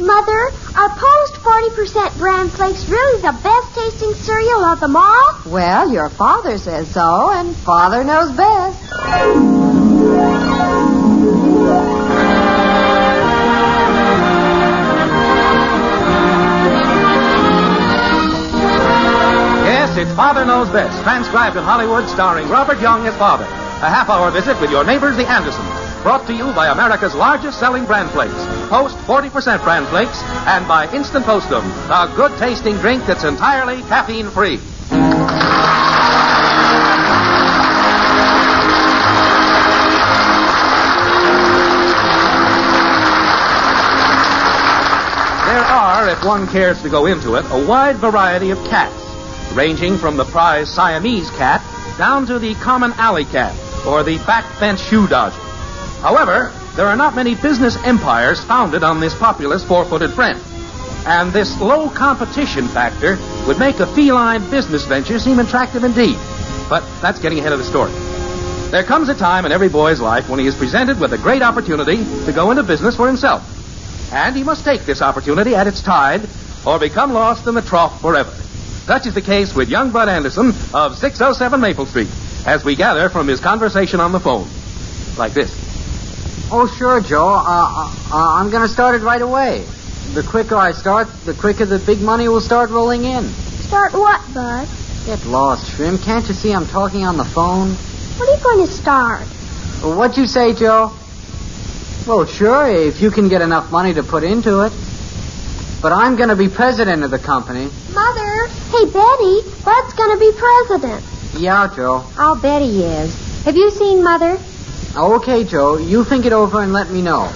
Mother, are Post 40% bran flakes really the best tasting cereal of them all? Well, your father says so, and father knows best. Yes, it's Father Knows Best, transcribed in Hollywood, starring Robert Young as Father. A half hour visit with your neighbors, the Andersons. Brought to you by America's largest selling bran flakes, Post 40% bran flakes, and by Instant Postum, a good tasting drink that's entirely caffeine free. There are, if one cares to go into it, a wide variety of cats, ranging from the prize Siamese cat down to the common alley cat or the backbench shoe dodger. However, there are not many business empires founded on this populous four-footed friend. And this low competition factor would make a feline business venture seem attractive indeed. But that's getting ahead of the story. There comes a time in every boy's life when he is presented with a great opportunity to go into business for himself. And he must take this opportunity at its tide or become lost in the trough forever. Such is the case with young Bud Anderson of 607 Maple Street, as we gather from his conversation on the phone. Like this. Oh, sure, Joe. Uh, uh, uh, I'm going to start it right away. The quicker I start, the quicker the big money will start rolling in. Start what, Bud? Get lost, Shrimp. Can't you see I'm talking on the phone? What are you going to start? What'd you say, Joe? Well, sure, if you can get enough money to put into it. But I'm going to be president of the company. Mother, hey, Betty, Bud's going to be president. Yeah, Joe. I'll bet he is. Have you seen Mother? Okay, Joe. You think it over and let me know.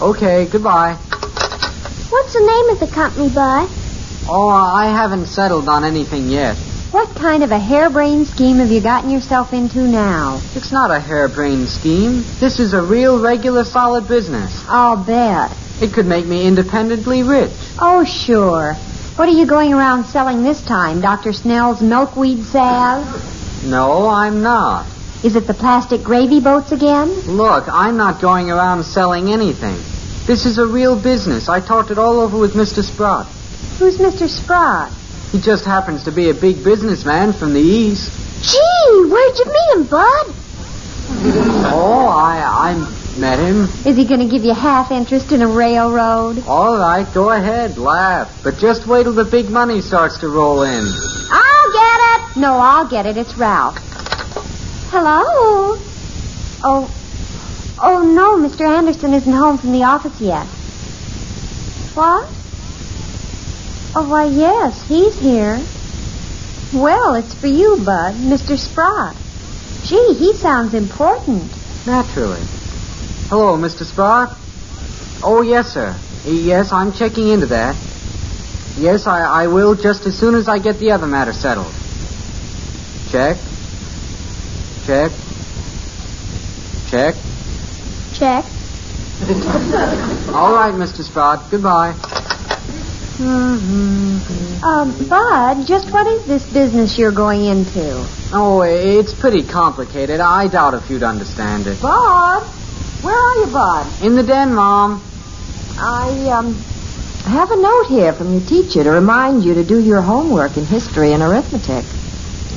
Okay, goodbye. What's the name of the company, Bud? Oh, I haven't settled on anything yet. What kind of a harebrained scheme have you gotten yourself into now? It's not a harebrained scheme. This is a real, regular, solid business. I'll bet. It could make me independently rich. Oh, sure. What are you going around selling this time? Dr. Snell's milkweed salve? No, I'm not. Is it the plastic gravy boats again? Look, I'm not going around selling anything. This is a real business. I talked it all over with Mr. Sprott. Who's Mr. Sprott? He just happens to be a big businessman from the East. Gee, where'd you meet him, Bud? Oh, I, I met him. Is he going to give you half interest in a railroad? All right, go ahead, laugh. But just wait till the big money starts to roll in. I'll get it. No, I'll get it. It's Ralph. Hello? Oh, oh no, Mr. Anderson isn't home from the office yet. What? Oh, why, yes, he's here. Well, it's for you, Bud, Mr. Sprott. Gee, he sounds important. Naturally. Hello, Mr. Sprott. Oh, yes, sir. Yes, I'm checking into that. Yes, I, I will just as soon as I get the other matter settled. Check. Check. Check. Check. All right, Mr. Sprott. Goodbye. Um, Bud, just what is this business you're going into? Oh, it's pretty complicated. I doubt if you'd understand it. Bud? Where are you, Bud? In the den, Mom. I, um, have a note here from your teacher to remind you to do your homework in history and arithmetic.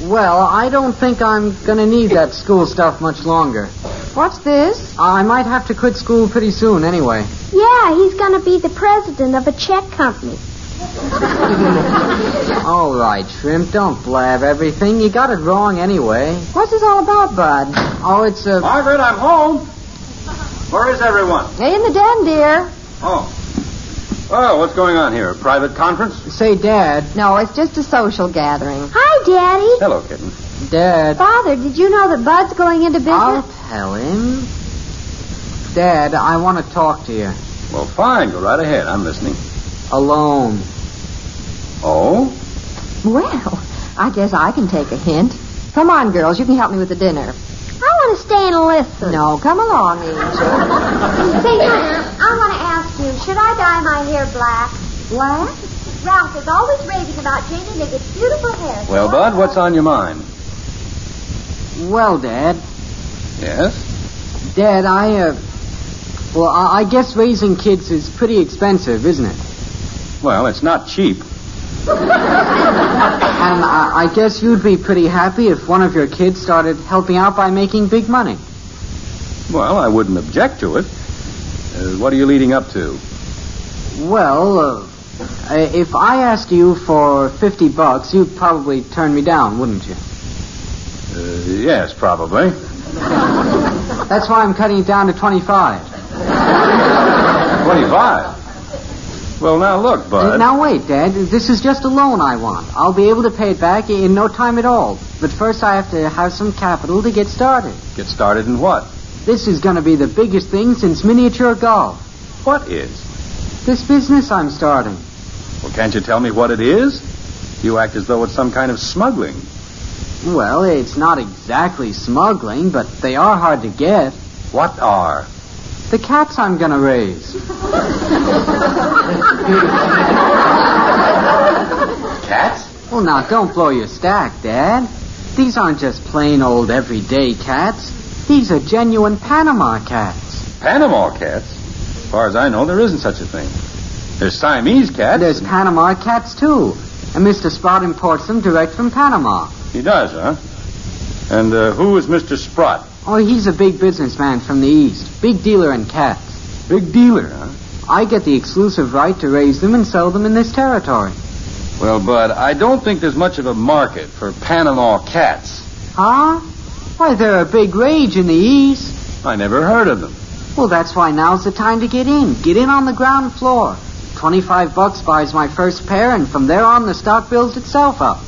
Well, I don't think I'm going to need that school stuff much longer. What's this? I might have to quit school pretty soon anyway. Yeah, he's going to be the president of a check company. All right, Shrimp, don't blab everything. You got it wrong anyway. What's this all about, Bud? Oh, it's a. Margaret, I'm home. Where is everyone? Hey in the den, dear. Oh. Oh, what's going on here? A private conference? Say, Dad. No, it's just a social gathering. Hi, Daddy. Hello, kitten. Dad. Father, did you know that Bud's going into business? I'll tell him. Dad, I want to talk to you. Well, fine. Go right ahead. I'm listening. Alone. Oh? Well, I guess I can take a hint. Come on, girls, you can help me with the dinner. I want to stay and listen. No, come along, Angel. Say, Mother, I want to ask you, should I dye my hair black? Black? Ralph is always raving about Janie Liggett's beautiful hair. Well, Bud, what's on your mind? Well, Dad. Yes? Dad, I, uh. Well, I, I guess raising kids is pretty expensive, isn't it? Well, it's not cheap. And I, I guess you'd be pretty happy if one of your kids started helping out by making big money. Well, I wouldn't object to it. Uh, what are you leading up to? Well, uh, if I asked you for 50 bucks, you'd probably turn me down, wouldn't you? Uh, yes, probably. That's why I'm cutting it down to 25. 25. Well, now look, Bud. Now wait, Dad. This is just a loan I want. I'll be able to pay it back in no time at all. But first I have to have some capital to get started. Get started in what? This is going to be the biggest thing since miniature golf. What is? This business I'm starting. Well, can't you tell me what it is? You act as though it's some kind of smuggling. Well, it's not exactly smuggling, but they are hard to get. What are? The cats I'm going to raise. Cats? Well, now, don't blow your stack, Dad. These aren't just plain old everyday cats. These are genuine Panama cats. Panama cats? As far as I know, there isn't such a thing. There's Siamese cats. There's Panama cats, too. And Mr. Sprott imports them direct from Panama. He does, huh? And uh, who is Mr. Sprott? Oh, he's a big businessman from the East. Big dealer in cats. Big dealer, huh? I get the exclusive right to raise them and sell them in this territory. Well, Bud, I don't think there's much of a market for Panama cats. Huh? Why, they're a big rage in the East. I never heard of them. Well, that's why now's the time to get in. Get in on the ground floor. 25 bucks buys my first pair, and from there on, the stock builds itself up.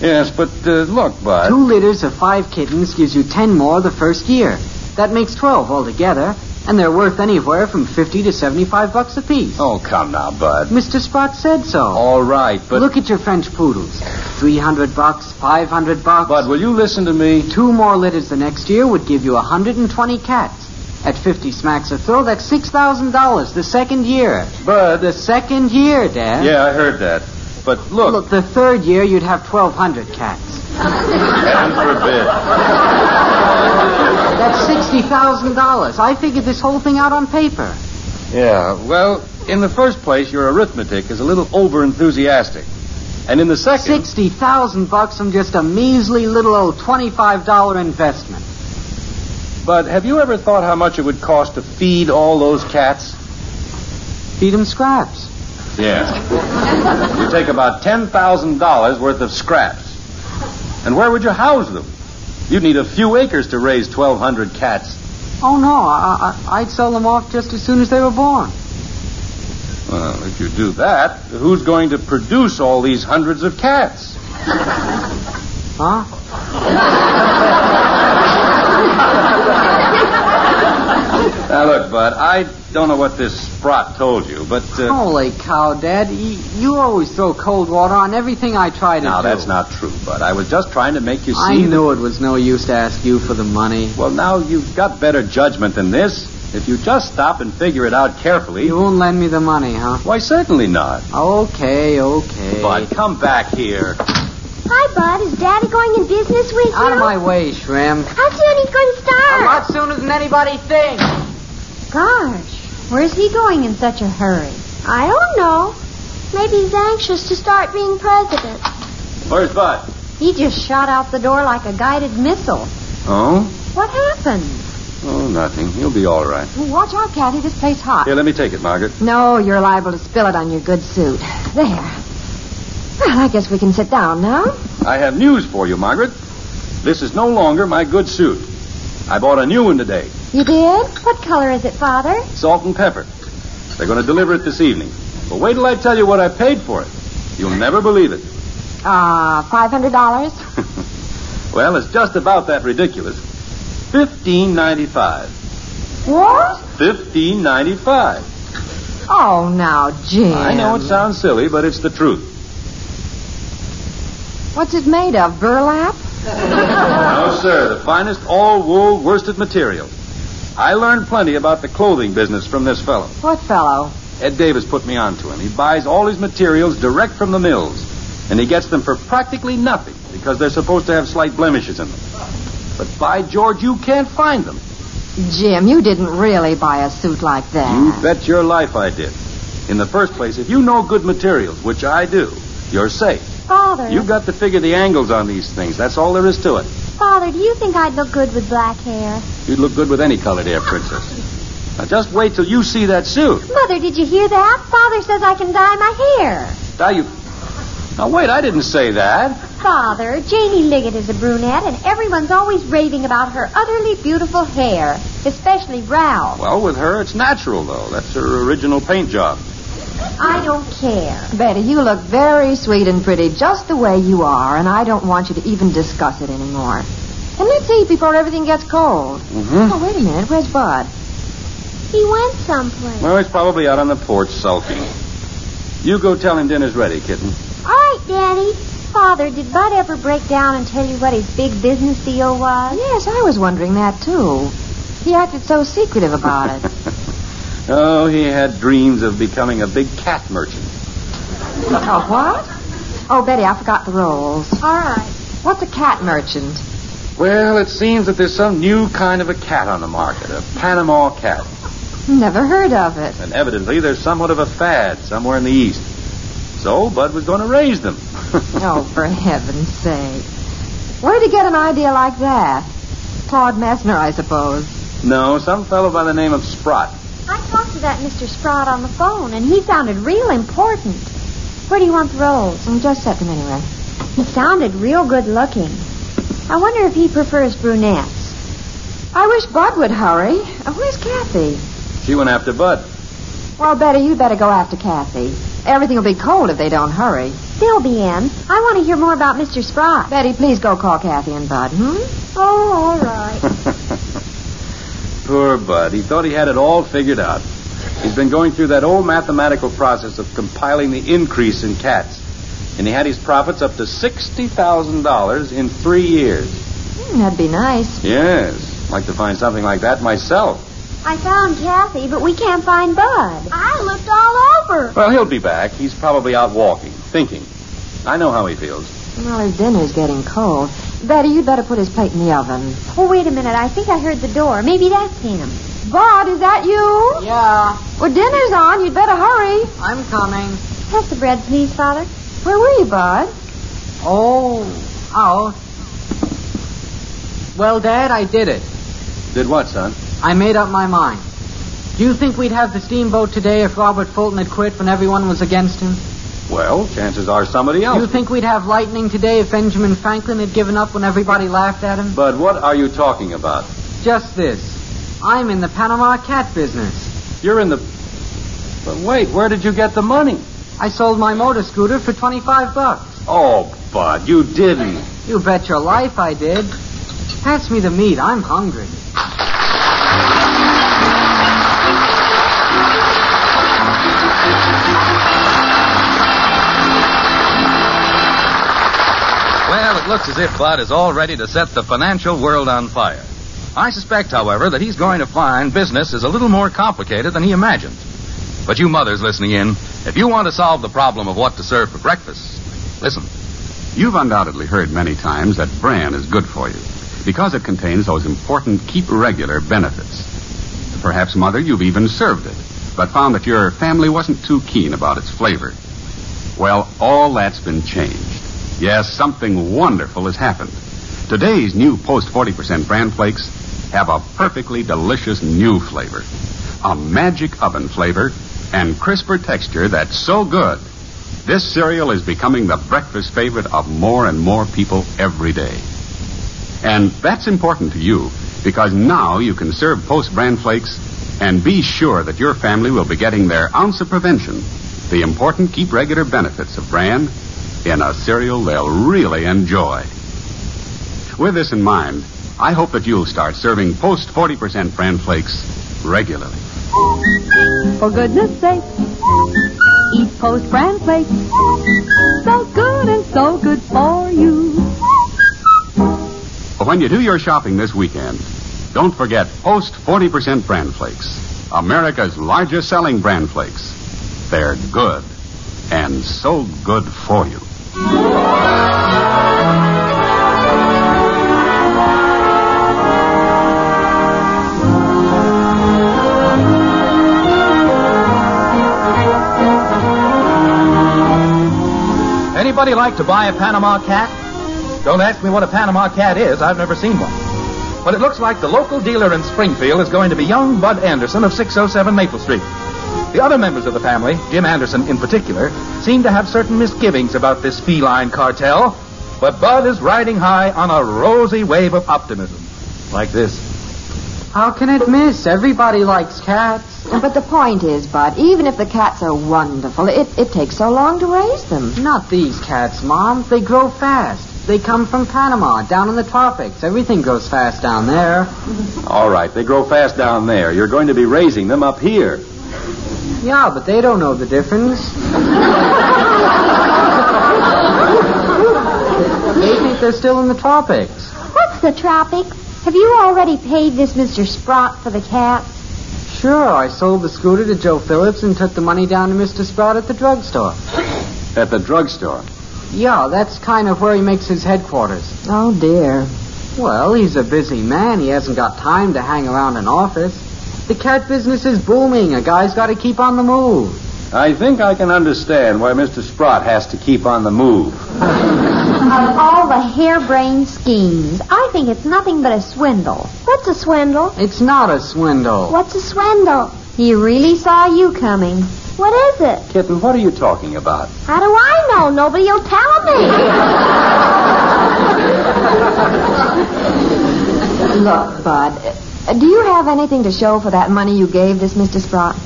Yes, but uh, look, Bud. Two litters of five kittens gives you 10 more the first year. That makes 12 altogether, and they're worth anywhere from 50 to 75 bucks apiece. Oh, come now, Bud. Mr. Sprott said so. All right, but. Look at your French poodles. 300 bucks, 500 bucks. Bud, will you listen to me? Two more litters the next year would give you a 120 cats. At 50 smacks a throw, that's $6,000 the second year. Bud. The second year, Dad. Yeah, I heard that. But look. Look, the third year you'd have 1,200 cats. Heaven forbid. That's $60,000. I figured this whole thing out on paper. Yeah, well, in the first place, your arithmetic is a little over enthusiastic. And in the second. 60,000 bucks from just a measly little old $25 investment. But have you ever thought how much it would cost to feed all those cats? Feed them scraps. Yeah. you take about $10,000 worth of scraps. And where would you house them? You'd need a few acres to raise 1,200 cats. Oh, no. I, I, I'd sell them off just as soon as they were born. Well, if you do that, who's going to produce all these hundreds of cats? Huh? Now, look, Bud, I don't know what this Sprott told you, but. Uh, Holy cow, Dad. You, you always throw cold water on everything I try to now, do. that's not true, Bud. I was just trying to make you see. I that- knew it was no use to ask you for the money. Well, now you've got better judgment than this. If you just stop and figure it out carefully. You won't lend me the money, huh? Why, certainly not. Okay, okay. Bud, come back here. Hi, Bud. Is Daddy going in business with you? Out of my way, Shrimp. How soon he's going to A start? lot sooner than anybody thinks. Gosh, where's he going in such a hurry? I don't know. Maybe he's anxious to start being president. Where's Bud? He just shot out the door like a guided missile. Oh? What happened? Oh, nothing. He'll be all right. Watch out, Kathy. This place hot. Here, let me take it, Margaret. No, you're liable to spill it on your good suit. There. Well, I guess we can sit down now. I have news for you, Margaret. This is no longer my good suit. I bought a new one today. You did? What color is it, Father? Salt and pepper. They're going to deliver it this evening. But wait till I tell you what I paid for it. You'll never believe it. Ah, five hundred dollars. Well, it's just about that ridiculous. Fifteen ninety-five. What? Fifteen ninety-five. Oh, now, Jim. I know it sounds silly, but it's the truth. What's it made of? Burlap? No, sir. The finest all wool worsted material. I learned plenty about the clothing business from this fellow. What fellow? Ed Davis put me on to him. He buys all his materials direct from the mills, and he gets them for practically nothing because they're supposed to have slight blemishes in them. But by George, you can't find them. Jim, you didn't really buy a suit like that. You bet your life I did. In the first place, if you know good materials, which I do, you're safe. Father. You've got to figure the angles on these things. That's all there is to it. Father, do you think I'd look good with black hair? You'd look good with any colored hair, Princess. Now just wait till you see that suit. Mother, did you hear that? Father says I can dye my hair. Now you. Now wait, I didn't say that. Father, Janie Liggett is a brunette, and everyone's always raving about her utterly beautiful hair, especially Ralph. Well, with her, it's natural though. That's her original paint job. I don't care. Betty, you look very sweet and pretty just the way you are, and I don't want you to even discuss it anymore. And let's eat before everything gets cold. Mm-hmm. Oh, wait a minute. Where's Bud? He went someplace. Well, he's probably out on the porch sulking. You go tell him dinner's ready, kitten. All right, Daddy. Father, did Bud ever break down and tell you what his big business deal was? Yes, I was wondering that, too. He acted so secretive about it. Oh, he had dreams of becoming a big cat merchant. oh, what? Oh, Betty, I forgot the rolls. All right. What's a cat merchant? Well, it seems that there's some new kind of a cat on the market, a Panama cat. Never heard of it. And evidently there's somewhat of a fad somewhere in the East. So Bud was going to raise them. oh, for heaven's sake. Where'd he get an idea like that? Claude Messner, I suppose. no, some fellow by the name of Sprott. I talked to that Mr. Sprout on the phone, and he sounded real important. Where do you want the rolls? Mm, Just set them anywhere. He sounded real good looking. I wonder if he prefers brunettes. I wish Bud would hurry. Uh, where's Kathy? She went after Bud. Well, Betty, you'd better go after Kathy. Everything will be cold if they don't hurry. They'll be in. I want to hear more about Mr. Sprott. Betty, please go call Kathy and Bud, hmm? Oh, all right. Poor Bud. He thought he had it all figured out. He's been going through that old mathematical process of compiling the increase in cats. And he had his profits up to $60,000 in three years. Hmm, that'd be nice. Yes. Like to find something like that myself. I found Kathy, but we can't find Bud. I looked all over. Well, he'll be back. He's probably out walking, thinking. I know how he feels. Well, his dinner's getting cold. Betty, you'd better put his plate in the oven. Oh, wait a minute. I think I heard the door. Maybe that's him. Bud, is that you? Yeah, Well, dinner's on. You'd better hurry. I'm coming. Pass the bread, please, Father. Where were you, Bud? Oh, oh. Well, Dad, I did it. Did what, son? I made up my mind. Do you think we'd have the steamboat today if Robert Fulton had quit when everyone was against him? Well, chances are somebody else. you think we'd have lightning today if Benjamin Franklin had given up when everybody laughed at him? But what are you talking about? Just this. I'm in the Panama cat business. You're in the. But wait, where did you get the money? I sold my motor scooter for 25 bucks. Oh, Bud, you didn't. You bet your life I did. Pass me the meat. I'm hungry. It looks as if Bud is all ready to set the financial world on fire. I suspect, however, that he's going to find business is a little more complicated than he imagined. But you mothers listening in, if you want to solve the problem of what to serve for breakfast, listen. You've undoubtedly heard many times that bran is good for you because it contains those important keep regular benefits. Perhaps, Mother, you've even served it, but found that your family wasn't too keen about its flavor. Well, all that's been changed. Yes, something wonderful has happened. Today's new Post 40% bran flakes have a perfectly delicious new flavor. A magic oven flavor and crisper texture that's so good. This cereal is becoming the breakfast favorite of more and more people every day. And that's important to you because now you can serve Post Bran Flakes and be sure that your family will be getting their ounce of prevention, the important keep regular benefits of bran, in a cereal they'll really enjoy. With this in mind, I hope that you'll start serving Post 40% Bran Flakes regularly. For goodness sake, eat Post Bran Flakes. So good and so good for you. But when you do your shopping this weekend, don't forget Post 40% Bran Flakes, America's largest selling bran flakes. They're good and so good for you. Anybody like to buy a Panama cat? Don't ask me what a Panama cat is. I've never seen one. But it looks like the local dealer in Springfield is going to be young Bud Anderson of 607 Maple Street. The other members of the family, Jim Anderson in particular, seem to have certain misgivings about this feline cartel. But Bud is riding high on a rosy wave of optimism. Like this. How can it miss? Everybody likes cats. But the point is, Bud, even if the cats are wonderful, it, it takes so long to raise them. Not these cats, Mom. They grow fast. They come from Panama, down in the tropics. Everything grows fast down there. All right, they grow fast down there. You're going to be raising them up here. Yeah, but they don't know the difference. they think they're still in the tropics. What's the tropics? Have you already paid this Mr. Sprott for the cats? Sure, I sold the scooter to Joe Phillips and took the money down to Mr. Sprout at the drugstore. At the drugstore. Yeah, that's kind of where he makes his headquarters. Oh, dear. Well, he's a busy man. He hasn't got time to hang around an office. The cat business is booming. A guy's got to keep on the move. I think I can understand why Mr. Sprott has to keep on the move. Of all the harebrained schemes, I think it's nothing but a swindle. What's a swindle? It's not a swindle. What's a swindle? He really saw you coming. What is it? Kitten, what are you talking about? How do I know? Nobody'll tell me. Look, Bud, Uh, do you have anything to show for that money you gave this Mr. Sprott?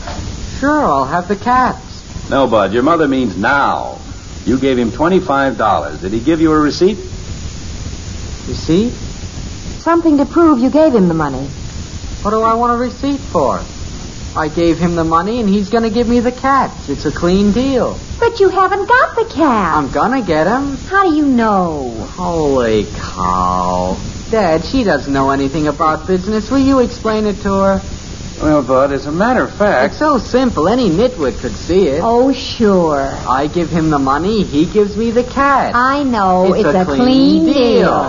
Sure, I'll have the cats. No, Bud, your mother means now. You gave him $25. Did he give you a receipt? You see? Something to prove you gave him the money. What do I want a receipt for? I gave him the money and he's going to give me the cats. It's a clean deal. But you haven't got the cat. I'm going to get him. How do you know? Holy cow. Dad, she doesn't know anything about business. Will you explain it to her? Well, Bud, as a matter of fact. It's so simple. Any nitwit could see it. Oh, sure. I give him the money, he gives me the cat. I know. It's It's, a a, clean clean, deal. deal.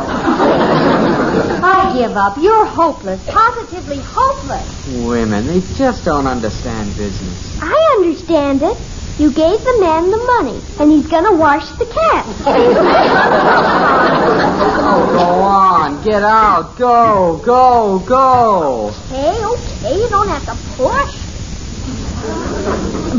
I give up. You're hopeless. Positively hopeless. Women, they just don't understand business. I understand it. You gave the man the money, and he's gonna wash the cat. Oh, go on. Get out. Go, go, go. okay, okay, you don't have to push.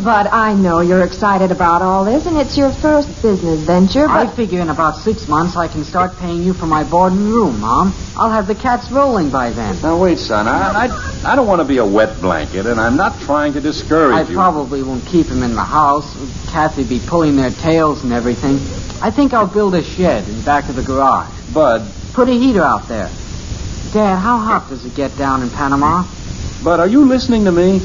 But I know you're excited about all this, and it's your first business venture, I but... figure in about six months I can start paying you for my board and room, Mom. I'll have the cats rolling by then. now wait, son. I, I, I don't want to be a wet blanket, and I'm not trying to discourage I you. I probably won't keep him in the house. Kathy be pulling their tails and everything. I think I'll build a shed in back of the garage. Bud, Put a heater out there. Dad, how hot does it get down in Panama? Bud, are you listening to me?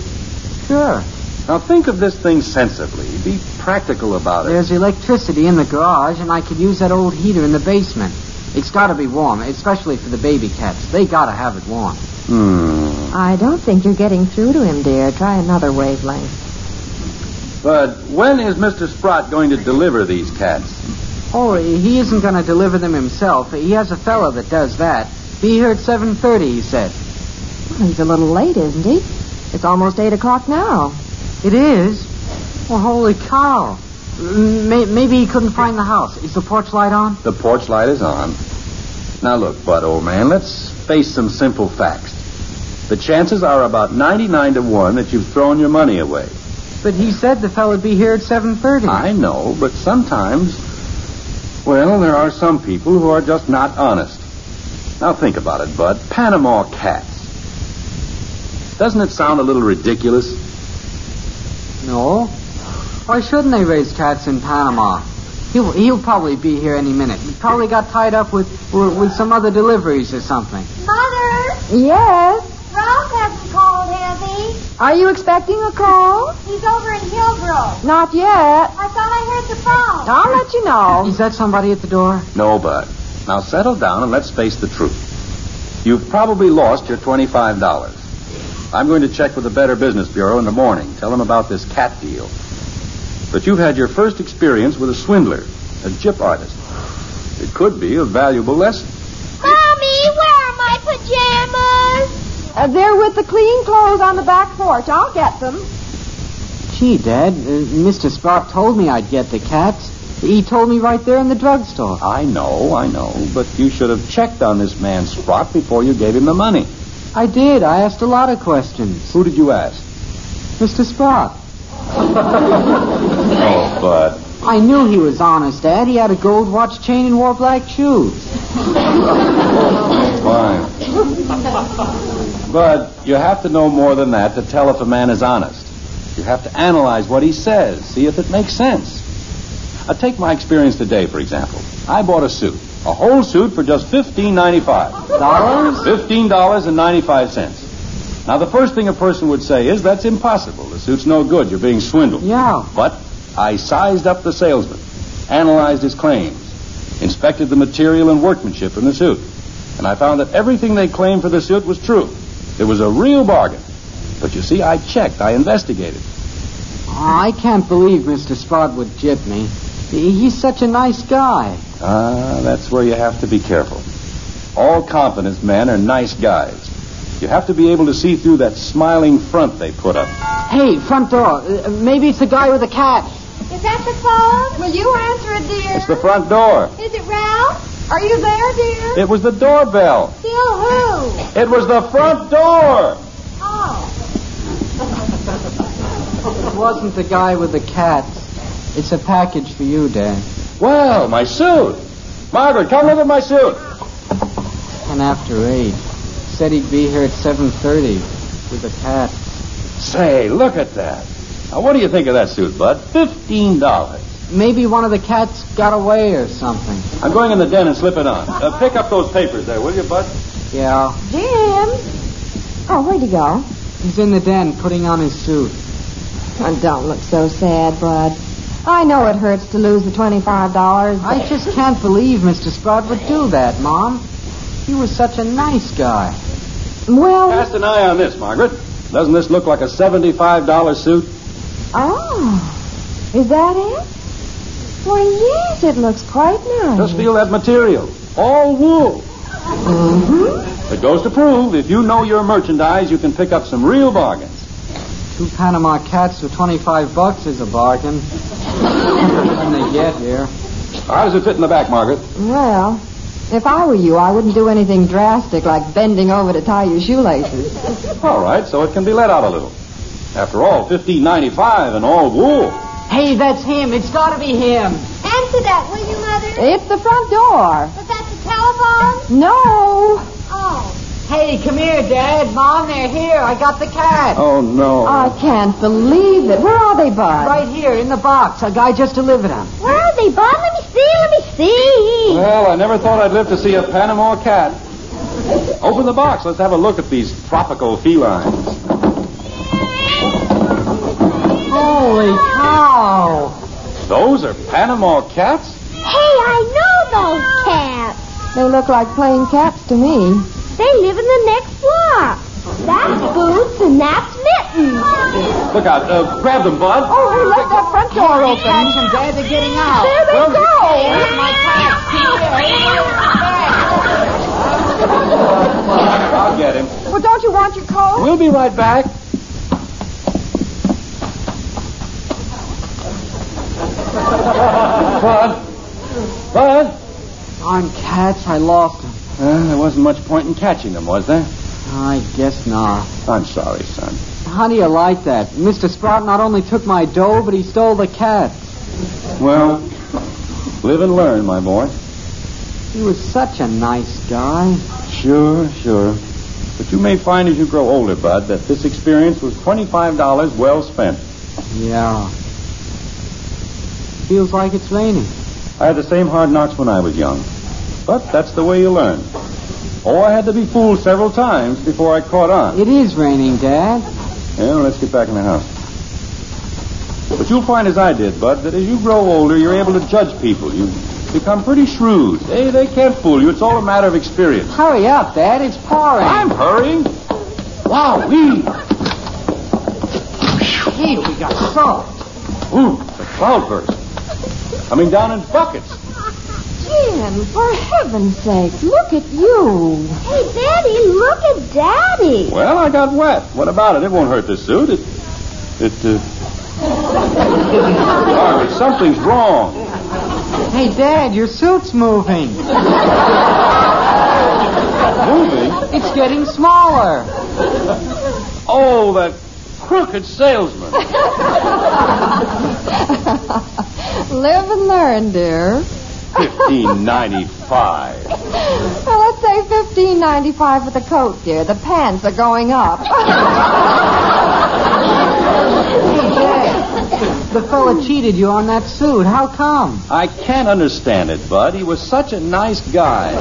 Sure. Now think of this thing sensibly. Be practical about it. There's electricity in the garage, and I could use that old heater in the basement. It's got to be warm, especially for the baby cats. They got to have it warm. Hmm. I don't think you're getting through to him, dear. Try another wavelength. But when is Mr. Sprott going to deliver these cats? Oh, he isn't going to deliver them himself. He has a fellow that does that. Be here at 7.30, he said. He's a little late, isn't he? It's almost 8 o'clock now. It is? Well, holy cow. May- maybe he couldn't find the house. Is the porch light on? The porch light is on. Now look, Bud, old man, let's face some simple facts. The chances are about 99 to 1 that you've thrown your money away. But he said the fellow'd be here at 7.30. I know, but sometimes, well, there are some people who are just not honest. Now think about it, Bud. Panama cats. Doesn't it sound a little ridiculous? No. Why shouldn't they raise cats in Panama? He'll, he'll probably be here any minute. He probably got tied up with, with, with some other deliveries or something. Mother, Yes? Ralph hasn't called, has he? Are you expecting a call? He's over in Hillgrove. Not yet. I thought I heard the phone. I'll let you know. Is that somebody at the door? No, Bud. Now settle down and let's face the truth. You've probably lost your $25. I'm going to check with the Better Business Bureau in the morning. Tell them about this cat deal. But you've had your first experience with a swindler, a gyp artist. It could be a valuable lesson. Mommy, where are my pajamas? Uh, they're with the clean clothes on the back porch. I'll get them. Gee, Dad, uh, Mr. Sprout told me I'd get the cats. He told me right there in the drugstore. I know, I know, but you should have checked on this man Sprott before you gave him the money. I did. I asked a lot of questions. Who did you ask? Mr. Sprott. Oh, Bud. I knew he was honest, Dad. He had a gold watch chain and wore black shoes. Oh, Fine. But you have to know more than that to tell if a man is honest. You have to analyze what he says, see if it makes sense. Uh, take my experience today, for example. I bought a suit, a whole suit for just fifteen ninety-five. Dollars? Fifteen dollars and ninety-five cents. Now, the first thing a person would say is that's impossible. The suit's no good. You're being swindled. Yeah. But I sized up the salesman, analyzed his claims, inspected the material and workmanship in the suit, and I found that everything they claimed for the suit was true. It was a real bargain. But you see, I checked, I investigated. I can't believe Mr. Sprott would jip me. He- He's such a nice guy. Ah, that's where you have to be careful. All confidence men are nice guys. You have to be able to see through that smiling front they put up. Hey, front door. Uh, maybe it's the guy with the cat. Is that the phone? Will you answer it, dear? It's the front door. Is it Ralph? Are you there, dear? It was the doorbell. Still who? It was the front door. Oh. It wasn't the guy with the cat. It's a package for you, Dad. Well, my suit. Margaret, come look at my suit. And after eight. Said he'd be here at 7.30 with a cat. Say, look at that. Now, what do you think of that suit, Bud? Fifteen dollars. Maybe one of the cats got away or something. I'm going in the den and slip it on. Uh, pick up those papers there, will you, Bud? Yeah. Jim. Oh, where'd he go? He's in the den putting on his suit. Oh, don't look so sad, Bud. I know it hurts to lose the twenty-five dollars. I just can't believe Mr. Sprott would do that, Mom. He was such a nice guy. Well, Cast an eye on this, Margaret. Doesn't this look like a seventy-five dollar suit? oh, is that it? Well, yes, it looks quite nice. Just feel that material. All wool. Mm-hmm. It goes to prove if you know your merchandise, you can pick up some real bargains. Two Panama cats for 25 bucks is a bargain. when they get here. How does it fit in the back, Margaret? Well, if I were you, I wouldn't do anything drastic like bending over to tie your shoelaces. All right, so it can be let out a little. After all, fifteen ninety-five and all wool. Hey, that's him. It's got to be him. Answer that, will you, Mother? It's the front door. Was that the telephone? No. Oh. Hey, come here, Dad. Mom, they're here. I got the cat. Oh no. I can't believe it. Where are they, Bud? Right here in the box. A guy just delivered them. Where are they, Bud? Let me see, let me see. Well, I never thought I'd live to see a Panama cat. Open the box. Let's have a look at these tropical felines. Holy cow. Those are Panama cats? Hey, I know those cats. They look like plain cats to me. They live in the next block. That's Boots and that's Mittens. Look out. Uh, grab them, Bud. Oh, who left that front door open? Catch him, Dad. They're getting out. There they Well, go. There's my cat. I'll get him. Well, don't you want your coat? We'll be right back. Bud. Bud. On cats, I lost them. Uh, there wasn't much point in catching them, was there? I guess not. I'm sorry, son. How do you like that? Mr. Sprout not only took my dough, but he stole the cat. Well, live and learn, my boy. He was such a nice guy. Sure, sure. But you may find as you grow older, Bud, that this experience was $25 well spent. Yeah. Feels like it's raining. I had the same hard knocks when I was young. But that's the way you learn. Oh, I had to be fooled several times before I caught on. It is raining, Dad. Well, let's get back in the house. But you'll find, as I did, Bud, that as you grow older, you're able to judge people. You become pretty shrewd. They, they can't fool you. It's all a matter of experience. Hurry up, Dad. It's pouring. I'm hurrying. Wow, we. Gee, we got soaked. Ooh, the cloudburst. Coming down in buckets. Jim, for heaven's sake, look at you. Hey, Daddy, look at Daddy. Well, I got wet. What about it? It won't hurt the suit. It. It. Uh... Margaret, something's wrong. Hey, Dad, your suit's moving. Moving? It's getting smaller. Oh, that crooked salesman. Live and learn, dear. Fifteen ninety-five. Well, let's say fifteen ninety-five for the coat, dear. The pants are going up. The fella cheated you on that suit. How come? I can't understand it, Bud. He was such a nice guy.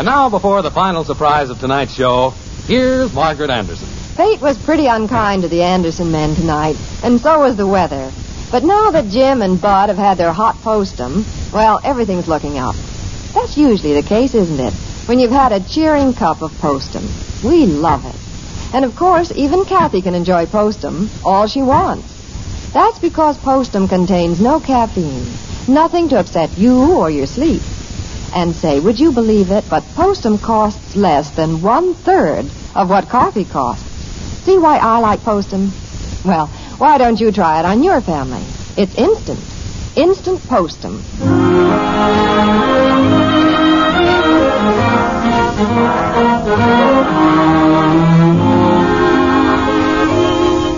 And now, before the final surprise of tonight's show, here's Margaret Anderson. Fate was pretty unkind to the Anderson men tonight, and so was the weather. But now that Jim and Bud have had their hot postum, well, everything's looking up. That's usually the case, isn't it? When you've had a cheering cup of postum. We love it. And of course, even Kathy can enjoy postum all she wants. That's because postum contains no caffeine, nothing to upset you or your sleep. And say, would you believe it, but postum costs less than one third of what coffee costs. See why I like postum? Well, why don't you try it on your family? It's instant. Instant postum.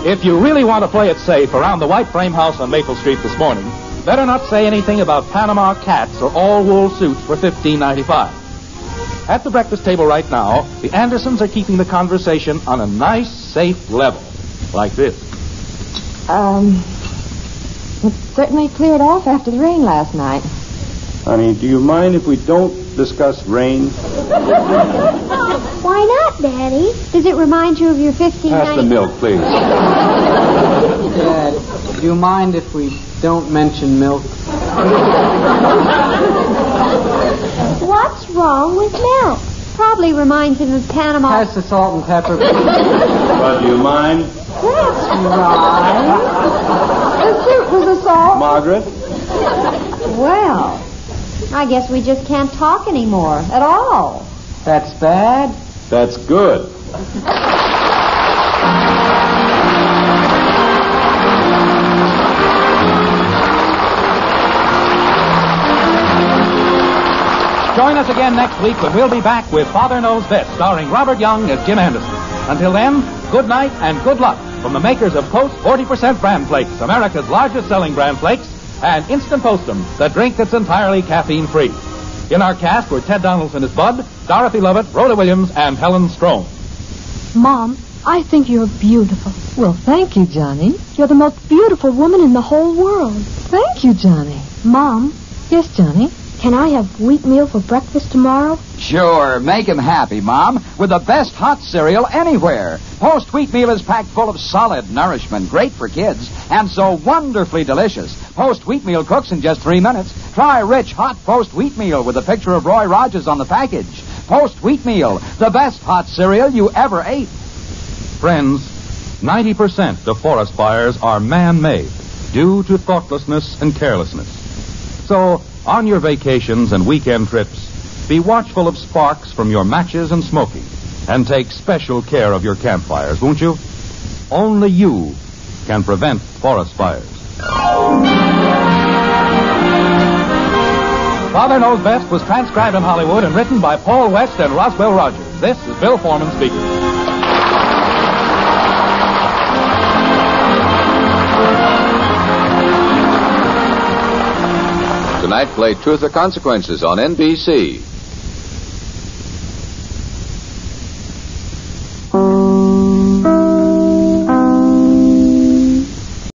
If you really want to play it safe around the white frame house on Maple Street this morning, better not say anything about Panama cats or all wool suits for fifteen ninety five. At the breakfast table right now, the Andersons are keeping the conversation on a nice, safe level, like this. Um, it certainly cleared off after the rain last night. Honey, do you mind if we don't discuss rain? Why not, Daddy? Does it remind you of your fifteen Pass the milk, please. Dad, do you mind if we don't mention milk? What's wrong with milk? Probably reminds him of Panama. Pass the salt and pepper. Bud, do you mind? That's right. The suit was assault. Margaret? Well, I guess we just can't talk anymore at all. That's bad. That's good. Join us again next week when we'll be back with Father Knows Best, starring Robert Young as Jim Anderson. Until then, good night and good luck from the makers of Post 40% Bran Flakes, America's largest selling bran flakes, and Instant Postum, the drink that's entirely caffeine free. In our cast were Ted Donaldson as Bud, Dorothy Lovett, Rhoda Williams, and Helen Strome. Mom, I think you're beautiful. Well, thank you, Johnny. You're the most beautiful woman in the whole world. Thank you, Johnny. Mom, Yes, Johnny. Can I have wheat meal for breakfast tomorrow? Sure, make him happy, Mom, with the best hot cereal anywhere. Post Wheat Meal is packed full of solid nourishment, great for kids, and so wonderfully delicious. Post Wheat Meal cooks in just three minutes. Try rich, hot Post Wheat Meal with a picture of Roy Rogers on the package. Post Wheat Meal, the best hot cereal you ever ate. Friends, 90% of forest fires are man-made due to thoughtlessness and carelessness. So, on your vacations and weekend trips, be watchful of sparks from your matches and smoking, and take special care of your campfires, won't you? Only you can prevent forest fires. Father Knows Best was transcribed in Hollywood and written by Paul West and Roswell Rogers. This is Bill Forman speaking. Tonight, play Truth or Consequences on NBC.